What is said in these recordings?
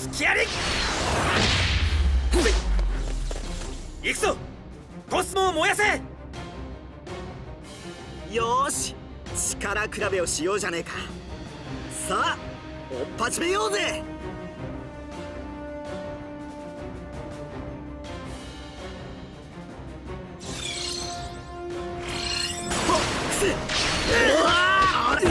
隙あり。行くぞ。コスモを燃やせ。よし。力比べをしようじゃねえか。さあおっ始めようぜ。俺に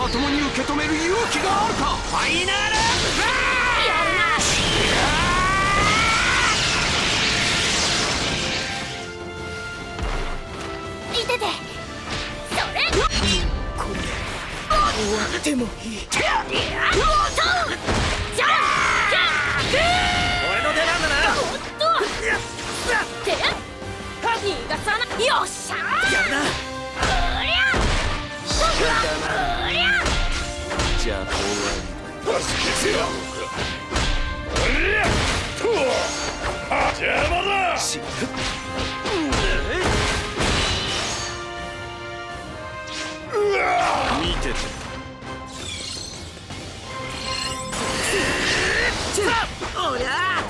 まともに受け止める勇気があるか？ファイナル！やるな！いてて！それ！終わってもいい。じゃんけん俺の出番だなおっと！やった！て逃がさないよっしゃやるな。ゃじゃあ終わり助けてやろうかおりゃと邪魔だし見てて。おりゃ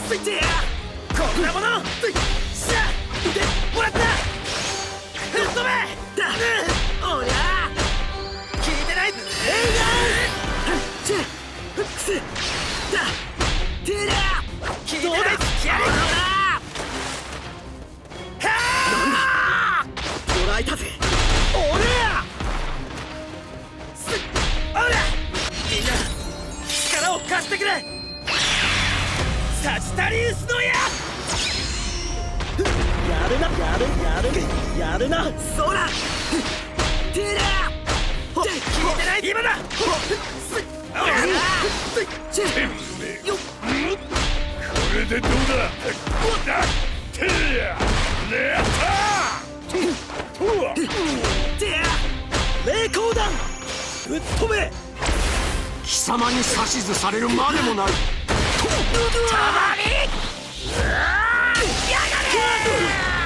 ついてやこんなものさあ腕もらった吹っ飛べだおりゃ聞いてない今だ。すおりゃチェよっこれでどうだだってやレアターととはテレ霊光弾ぶっ飛べ貴様に指図されるまでもないた？まによ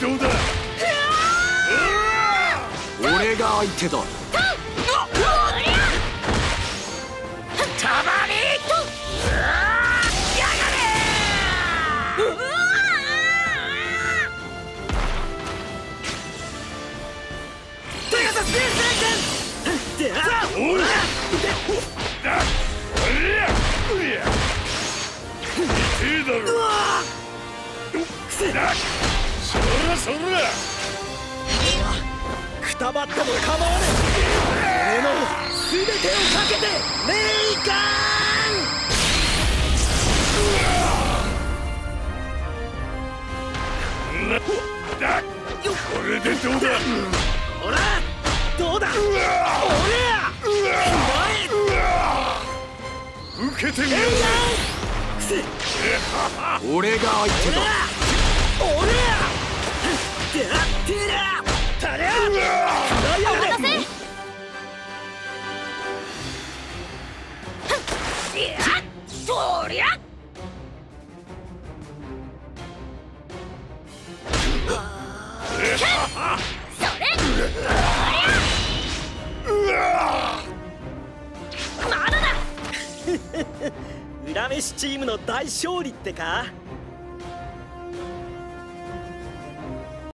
どうだ？俺が相手だ。たまにペガサステレさあおりゃだおりゃおりゃ痛えだろだそらそらくたばっても構わねえ。俺の全てをか。けてだこれでどうだ？ンほらどうだ？うわおりゃ受けてみ俺が相手だラメシチームの大勝利ってか？